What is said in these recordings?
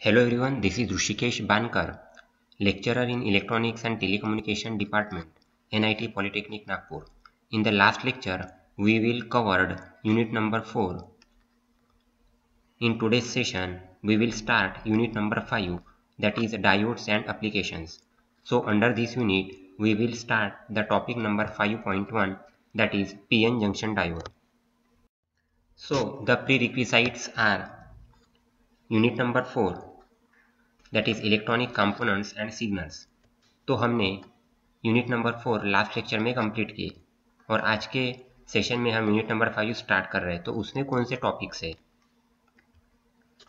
Hello everyone, this is Rushikesh Bankar, lecturer in Electronics and Telecommunication Department, NIT Polytechnic Nagpur. In the last lecture, we will covered unit number 4. In today's session, we will start unit number 5 that is diodes and applications. So under this unit, we will start the topic number 5.1 that is PN junction diode. So the prerequisites are unit number 4 that is electronic components and signals तो हमने unit number four last lecture में complete किए और आज के session में हम unit number five start कर रहे हैं तो उसमें कौन से टॉपिक्स है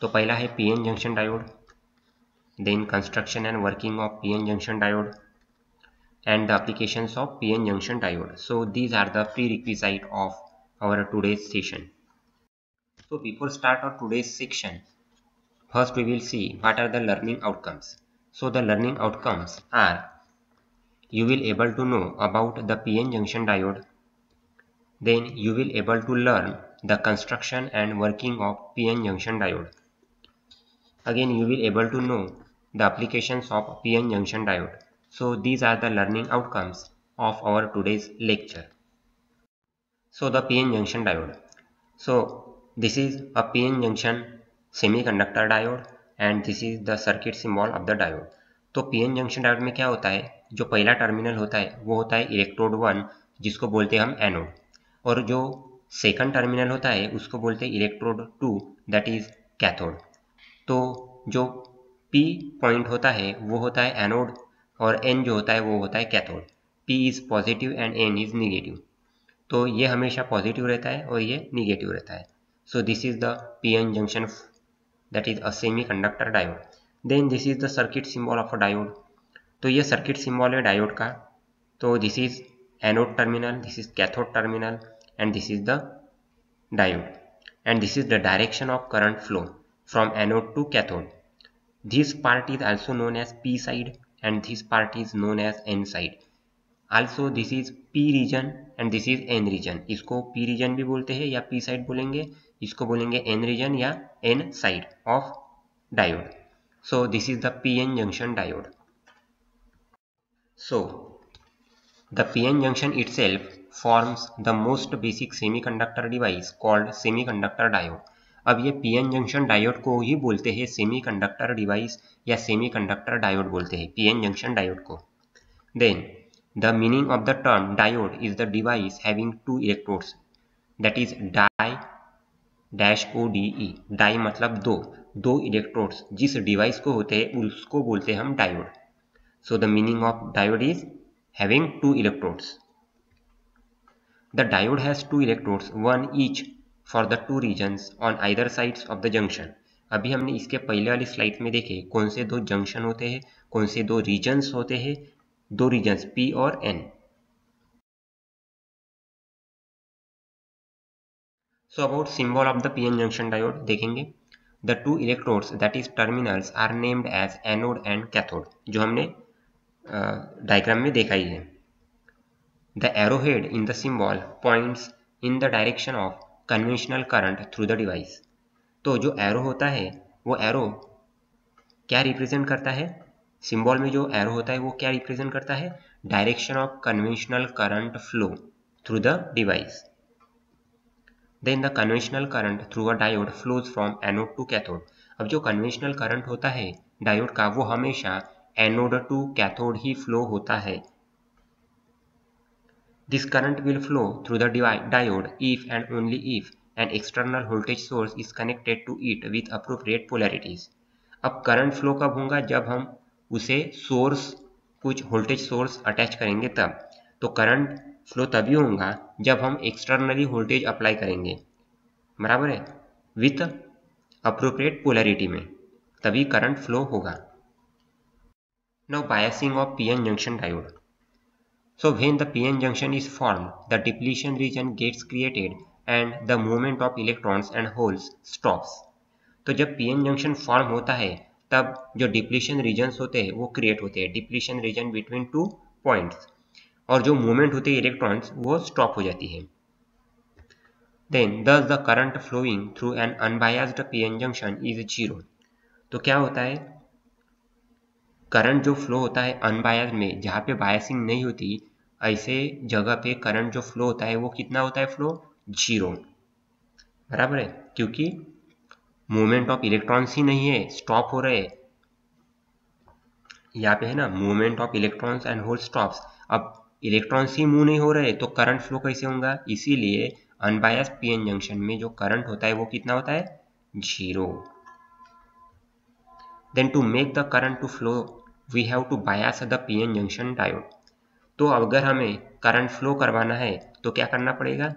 तो पहला है PN junction diode then construction and working of PN junction diode and the applications of PN junction diode. So these are the prerequisite of our today's session. So before start of today's section, First we will see what are the learning outcomes. So the learning outcomes are you will able to know about the PN junction diode. Then you will able to learn the construction and working of PN junction diode. Again you will able to know the applications of PN junction diode. So these are the learning outcomes of our today's lecture. So the PN junction diode. So this is a PN junction semiconductor diode and this is the circuit symbol of the diode तो PN junction diode में क्या होता है? जो पहला terminal होता है, वो होता है इलेक्ट्रोड वन जिसको बोलते हैं हम एनोड और जो सेकंड टर्मिनल होता है, उसको बोलते हैं electrode two that is cathode तो जो पी पॉइंट होता है, वो होता है एनोड और एन जो होता है, वो होता है cathode P is positive and N is negative तो ये हमेशा पॉजिटिव रहता है और ये निगेटिव रहता है. So this is the P N junction that is a semiconductor diode then this is the circuit symbol of a diode तो ये सर्किट सिंबल है डायोड का तो this is anode terminal this is cathode terminal and this is the diode and this is the direction of current flow from anode to cathode. This part is also known as P side and this part is known as N side. Also this is P region and this is N region. इसको P region भी बोलते हैं या P side बोलेंगे इसको बोलेंगे N region या N side of diode so this is the P N junction diode so the P N junction it forms the most basic semiconductor device called semiconductor diode अब ये P N junction diode को ही बोलते हैं semiconductor device या semiconductor diode बोलते हैं P N junction diode को. Then the meaning of the term diode is the device having two electrodes that is di dash O D E, di मतलब दो दो इलेक्ट्रोड्स जिस डिवाइस को होते हैं, उसको बोलते हैं हम diode so the meaning of diode is having two electrodes the diode has two electrodes one each for the two regions on either sides of the junction अभी हमने इसके पहले वाली स्लाइड में देखे, कौन से दो जंक्शन होते हैं, कौन से दो रीजन्स होते हैं, दो रीजन्स पी और N so about symbol of the P N junction diode देखेंगे। The two electrodes that is terminals are named as anode and cathode जो हमने डायग्राम uh, में देखा ही है। The arrow in the symbol points in the direction of conventional current through the device तो जो arrow होता है वो एरो क्या रिप्रेजेंट करता है? सिम्बॉल में जो एरो होता है वो क्या रिप्रेजेंट करता है? Direction of conventional current flow through the device then the conventional current through a diode flows from anode to cathode अब जो कन्वेंशनल करंट होता है डायोड का वो हमेशा एनोड टू कैथोड ही फ्लो होता है। This current will flow through the diode if and only if an external voltage source is connected to it with appropriate polarities अब करंट फ्लो कब होगा? जब हम उसे सोर्स कुछ वोल्टेज सोर्स अटैच करेंगे तब। तो करंट फ्लो तभी होगा जब हम एक्सटर्नली वोल्टेज अप्लाई करेंगे। बराबर है? विथ अप्रोप्रिएट पोलरिटी में, तभी करंट फ्लो होगा। No biasing of PN junction diode so when the PN junction is form the depletion region gets created and the movement of electrons and holes stops तो जब PN junction form होता है, तब जो depletion region होते हैं, वो create होते हैं। Depletion region between two points और जो मूवमेंट होती है इलेक्ट्रॉन्स वो स्टॉप हो जाती है। Then thus the current flowing through an unbiased P N junction is zero तो क्या होता है? करंट जो फ्लो होता है अनबायस में, जहाँ पे बायसिंग नहीं होती, ऐसे जगह पे करंट जो फ्लो होता है, वो कितना होता है फ्लो ज़ीरो बराबर है? क्योंकि मूवमेंट ऑफ़ इलेक्ट्रॉन्स ही नहीं है स्टॉप हो रहे यहाँ पे है ना movement of electrons and hole stops अब इलेक्ट्रॉन्स ही मूव नहीं हो रहे तो करंट फ्लो कैसे होगा? इसीलिए अनबायस पीएन जंक्शन में जो करंट होता है वो कितना होता है? Zero then to make the current to flow we have to bias the PN junction diode तो अगर हमें करंट फ्लो करवाना है तो क्या करना पड़ेगा?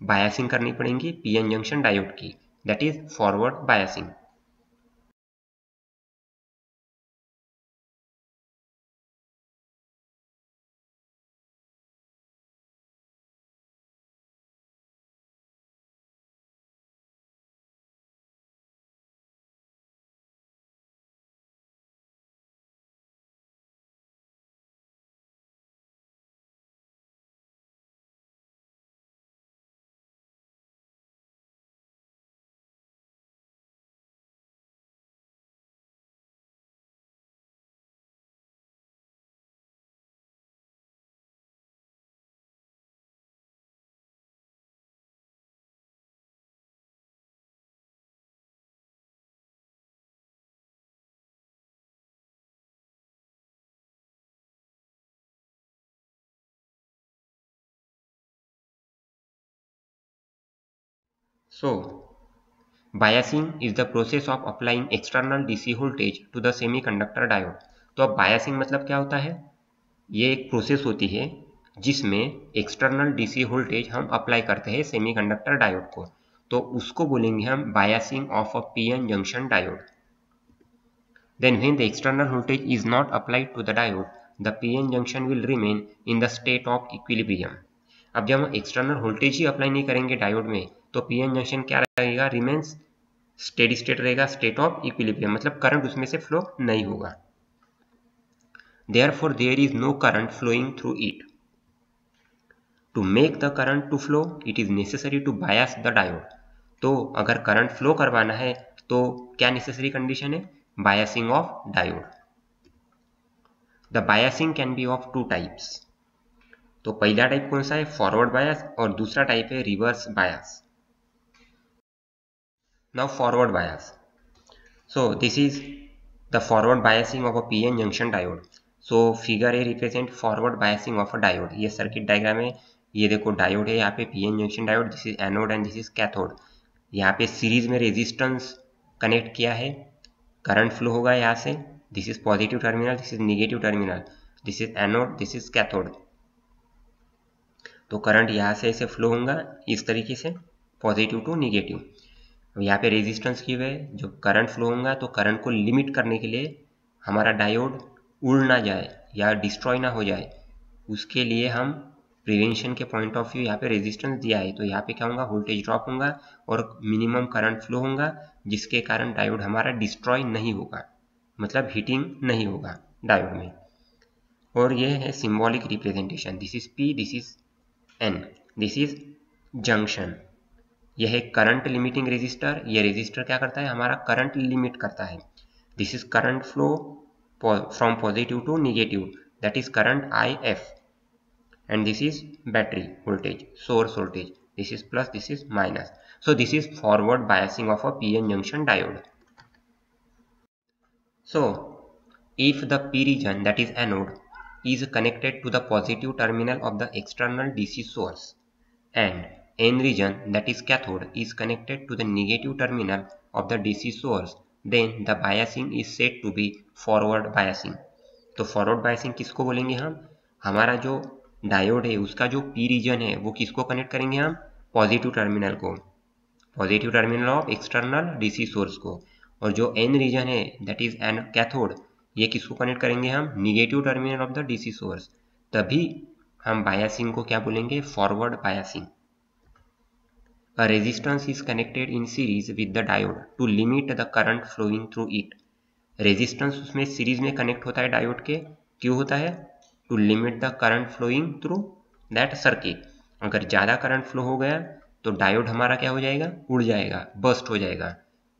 बायसिंग करनी पड़ेगी पीएन जंक्शन डायोड की. That is forward biasing so, biasing is the process of applying external dc voltage to the semiconductor diode. तो अब बायसिंग मतलब क्या होता है? ये एक प्रोसेस होती है जिसमें एक्सटर्नल डीसी वोल्टेज हम अप्लाई करते हैं सेमीकंडक्टर डायोड को। तो उसको बोलेंगे हम biasing of a PN junction diode then when the external voltage is not applied to the diode the PN junction will remain in the state of equilibrium अब जब हम एक्सटर्नल वोल्टेज ही apply नहीं करेंगे डायोड में तो PN junction क्या रहेगा? Remains steady state रहेगा स्टेट ऑफ़ इक्विलिब्रियम मतलब करंट उसमें से फ्लो नहीं होगा। Therefore there is no current flowing through it to make the current to flow it is necessary to bias the diode तो अगर करंट फ्लो करवाना है तो क्या नेसेसरी कंडीशन है? Biasing of diode the biasing can be of two types तो पहला type कौन सा है? फॉरवर्ड बायस और दूसरा टाइप है reverse bias Now forward bias. So, this is the forward biasing of a PN junction diode. So, figure A represent forward biasing of a diode. ये circuit diagram है। ये देखो डायोड है यहाँ पे PN junction diode this is anode and this is cathode यहाँ पे series में रेजिस्टेंस कनेक्ट किया है। करंट फ्लो होगा यहाँ से। This is positive terminal this is negative terminal this is anode this is cathode तो करंट यहाँ से ऐसे फ्लो होगा। इस तरीके से पॉजिटिव टू निगेटिव यहाँ पे रेजिस्टेंस की हुए जो करंट फ्लो होगा तो करंट को लिमिट करने के लिए हमारा डायोड उड़ ना जाए या डिस्ट्रॉय ना हो जाए। उसके लिए हम प्रिवेंशन के पॉइंट ऑफ़ व्यू यहाँ पे रेजिस्टेंस दिया है। तो यहाँ पे क्या होगा? वोल्टेज ड्रॉप होगा और मिनिमम करंट फ्लो होगा, जिसके कारण डायोड हमारा डिस्ट्रॉय नहीं होगा। मतलब हीटिंग नहीं होगा डायोड में। और ये है symbolic representation this is P this is N this is junction यह एक करंट लिमिटिंग रेजिस्टर ये रेजिस्टर क्या करता है? हमारा करंट लिमिट करता है। This is current flow from positive to negative that is current I F and this is battery voltage source voltage this is plus this is minus so this is forward biasing of a PN junction diode so, if the p region that is anode, is connected to the positive terminal of the external dc source and N region, that is cathode, is connected to the negative terminal of the DC source. Then, the biasing is said to be forward biasing. तो forward biasing किसको बोलेंगे हम? हमारा जो diode है, उसका जो P region है, वो किसको कनेक्ट करेंगे हम? पॉजिटिव टर्मिनल को। Positive terminal of external DC source को। और जो एन रीजन है दैट इज़ एन कैथोड ये किसको कनेक्ट करेंगे हम? Negative terminal of the DC source तभी हम बायसिंग को क्या बोलेंगे? Forward biasing A resistance is connected in series with the diode to limit the current flowing through it. Resistance उसमें सीरीज़ में कनेक्ट होता है डायोड के। क्यों होता है? To limit the current flowing through that circuit अगर ज़्यादा करंट फ्लो हो गया तो डायोड हमारा क्या हो जाएगा? उड़ जाएगा बस्ट हो जाएगा।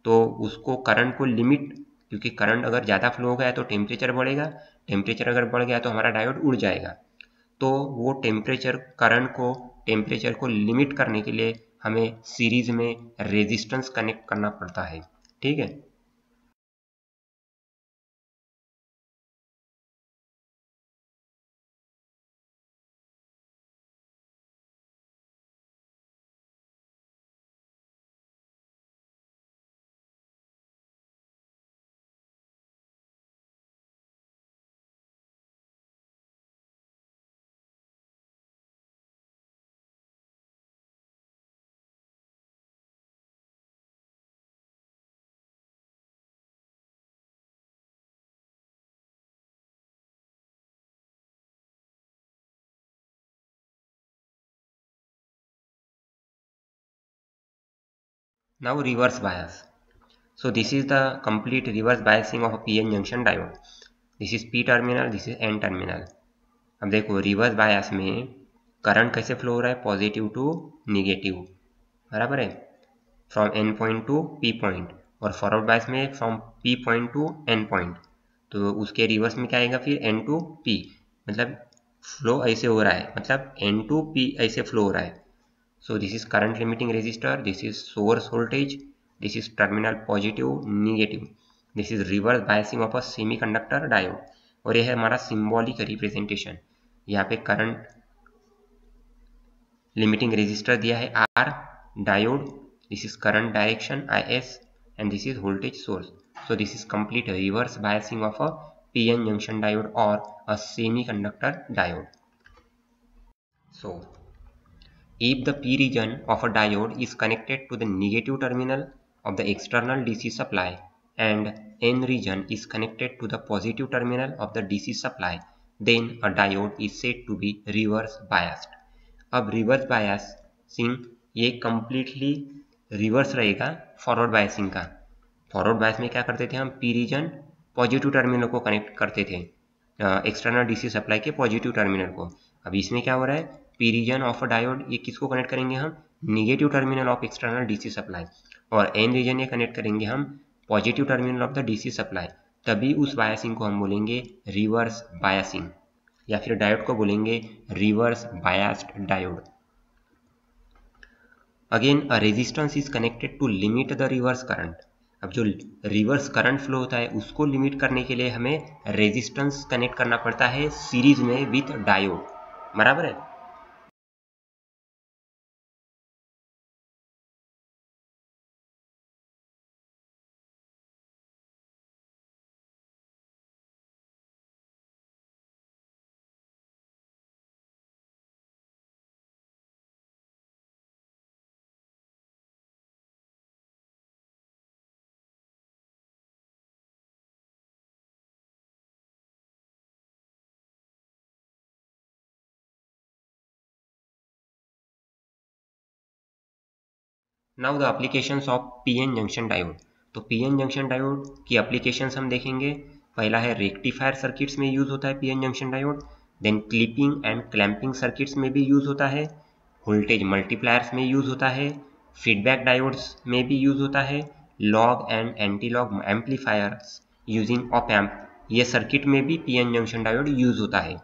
तो उसको करंट को लिमिट क्योंकि करंट अगर ज़्यादा फ्लो हो गया तो टेम्परेचर बढ़ेगा। टेम्परेचर अगर बढ़ गया तो हमारा डायोड उड़ जाएगा। तो वो टेम्परेचर करंट को टेम्परेचर को लिमिट करने के लिए हमें सीरीज़ में रेजिस्टेंस कनेक्ट करना पड़ता है ठीक है? Now reverse bias. So this is the complete reverse biasing of a PN junction diode. This is P terminal, this is N terminal. अब देखो रिवर्स बायस में करंट कैसे फ्लो हो रहा है? पॉजिटिव टू निगेटिव बराबर है? From N point to P point और फॉरवर्ड बायस में from P point to N point तो उसके रिवर्स में क्या आएगा फिर? एन टू पी मतलब फ्लो ऐसे हो रहा है। मतलब एन टू पी ऐसे फ्लो हो रहा है। So this is current limiting resistor, this is source voltage, this is terminal positive, negative. This is reverse biasing of a semiconductor diode. और यह है हमारा सिंबॉलिक रिप्रेजेंटेशन यहाँ पे करंट लिमिटिंग रेजिस्टर दिया है R diode this is current direction I S and this is voltage source so this is complete reverse biasing of a pn junction diode or a semiconductor diode so If the P region of a diode is connected to the negative terminal of the external DC supply and N region is connected to the positive terminal of the DC supply, then a diode is said to be reverse biased. अब reverse biasing ये completely reverse रहेगा forward biasing का forward bias में क्या करते थे हम P region positive terminal को कनेक्ट करते थे एक्सटर्नल डीसी सप्लाई के पॉजिटिव टर्मिनल को अब इसमें क्या हो रहा है P region of a diode ये किसको कनेक्ट करेंगे हम? Negative terminal of external DC supply और एन रीजन ये कनेक्ट करेंगे हम positive terminal of the DC supply तभी उस बायसिंग को हम बोलेंगे रिवर्स बायसिंग या फिर डायोड को बोलेंगे reverse biased diode again a resistance is connected to limit the reverse current अब जो रिवर्स करंट फ्लो होता है, उसको लिमिट करने के लिए हमें रेजिस्टेंस कनेक्ट करना पड़ता है सीरीज़ में विथ डायोड बराबर है? Now the applications of PN junction diode तो पीएन जंक्शन डायोड की एप्लीकेशंस हम देखेंगे। पहला है रेक्टिफायर सर्किट्स में यूज़ होता है PN junction diode then clipping and clamping circuits में भी यूज़ होता है। वोल्टेज मल्टीप्लायर्स में यूज़ होता है। फीडबैक डायोड्स में भी यूज़ होता है। Log and anti log amplifiers using op amp ये सर्किट में भी पीएन जंक्शन डायोड यूज़ होता है।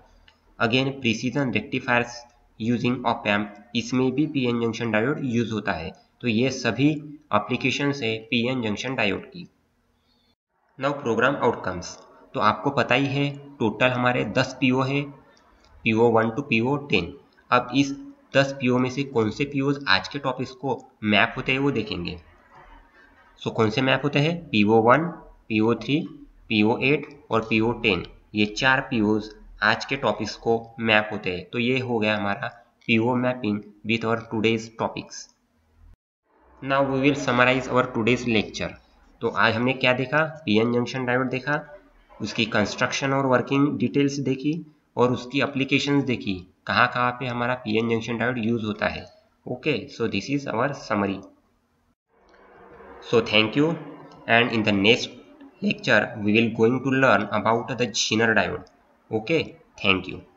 Again precision rectifiers using op amp इसमें भी पीएन जंक्शन डायोड यूज़ होता है। तो ये सभी एप्लीकेशन है पीएन जंक्शन डायोड की। नाउ प्रोग्राम आउटकम्स तो आपको पता ही है टोटल हमारे 10 पीओ है। PO one to PO ten अब इस 10 पीओ में से कौन से पीओ आज के टॉपिक्स को मैप होते हैं वो देखेंगे। सो so, कौन से मैप होते हैं? PO one PO three PO eight और पीओ टेन ये चार पीओज आज के टॉपिक्स को मैप होते हैं। तो ये हो गया हमारा PO mapping with our today's topics now we will summarize our today's lecture तो आज हमने क्या देखा? पीएन जंक्शन डायोड देखा, उसकी कंस्ट्रक्शन और वर्किंग डिटेल्स देखी और उसकी अप्लीकेशन देखी। कहाँ कहाँ पे हमारा पीएन जंक्शन डायोड यूज़ होता है। Okay so this is our summary so thank you and in the next lecture we will going to learn about the Zener diode okay thank you